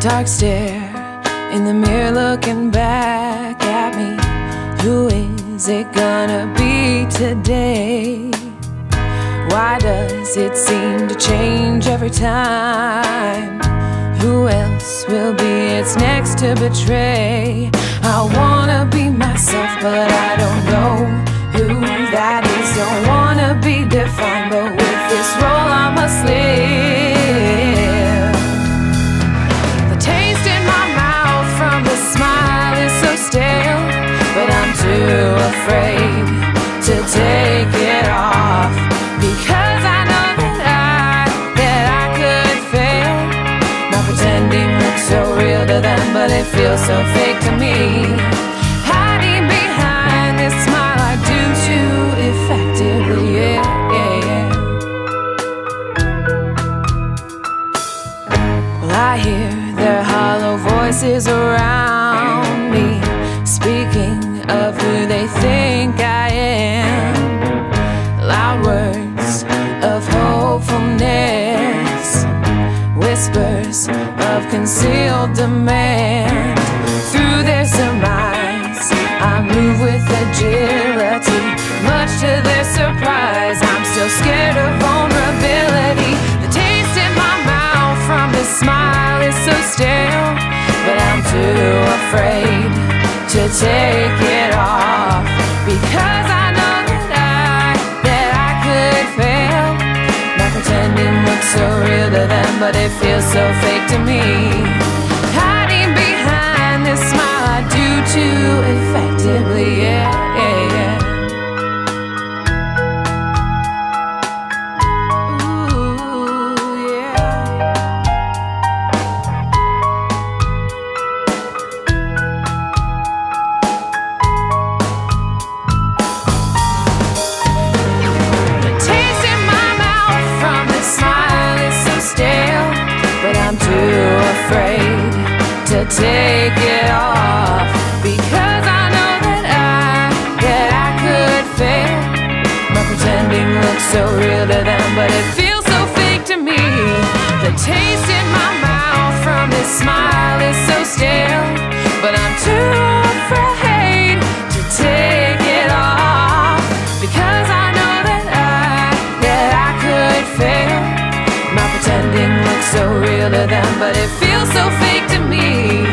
dark stare in the mirror looking back at me. Who is it gonna be today? Why does it seem to change every time? Who else will be its next to betray? I wanna be myself, but I don't know but it feels so fake to me. Hiding behind this smile, I do too effectively. Yeah, yeah, yeah. Well, I hear their hollow voices around me, speaking of who they think I am. Loud words of hopefulness, concealed demand. Through their surmise, I move with agility. Much to their surprise, I'm still scared of vulnerability. The taste in my mouth from this smile is so stale, but I'm too afraid to take it off because I know that I that I could fail. Not pretending looks so real to them, but it feels so fake to me. Hiding behind this smile, I do too effectively. Take it off because I know that I that I could fail. My pretending looks so real to them, but it feels so fake to me. The taste in my mouth from this smile is so stale, but I'm too afraid to take it off because I know that I that I could fail. My pretending looks so real to them, but it feels so fake to me.